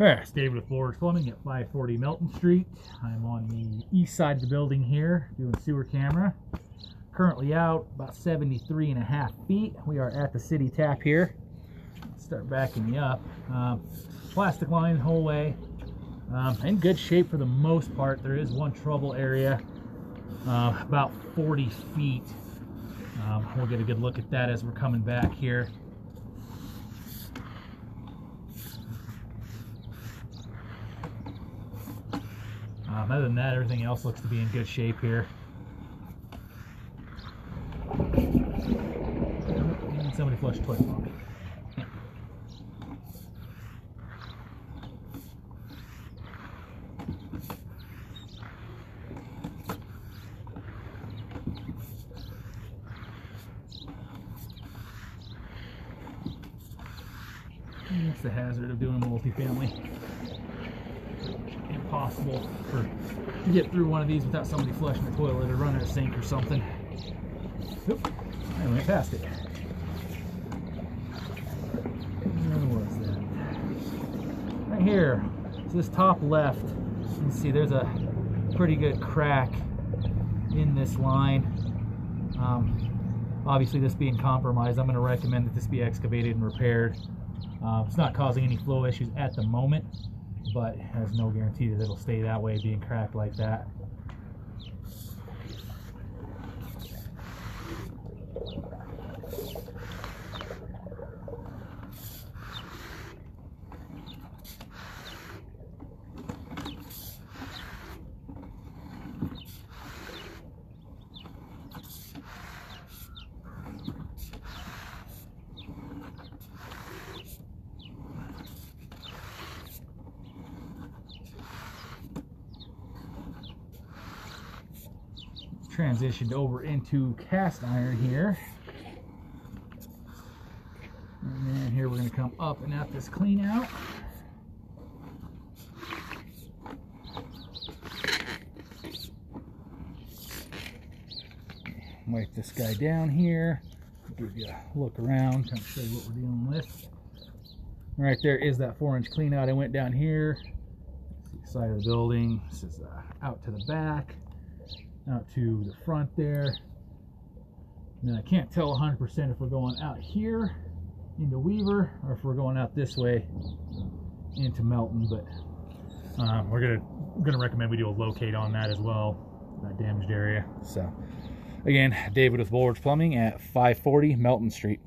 Alright, it's David with Bull Ridge Plumbing at 540 Melton Street. I'm on the east side of the building here doing sewer camera. Currently out about 73 and a half feet. We are at the city tap here. Start backing me up. Um, plastic line the whole way. Um, in good shape for the most part. There is one trouble area uh, about 40 feet. Um, we'll get a good look at that as we're coming back here. Um, other than that, everything else looks to be in good shape here. Somebody flushed toilet. That's the hazard of doing a multifamily. Impossible for to get through one of these without somebody flushing the toilet or running a sink or something. Oop, I went past it. Where was that? Right here. So this top left, you can see there's a pretty good crack in this line. Um, obviously this being compromised, I'm going to recommend that this be excavated and repaired. Uh, it's not causing any flow issues at the moment, but has no guarantee that it'll stay that way being cracked like that. Transitioned over into cast iron here. And then here we're going to come up and out this clean out. Wipe this guy down here. Give you a look around, kind of show you what we're dealing with. Right there is that four inch clean out. I went down here, side of the building. This is uh, out to the back out to the front there. And I can't tell 100% if we're going out here into Weaver or if we're going out this way into Melton, but um, we're gonna gonna recommend we do a locate on that as well, that damaged area. So again, David with Bull Ridge Plumbing at 540 Melton Street.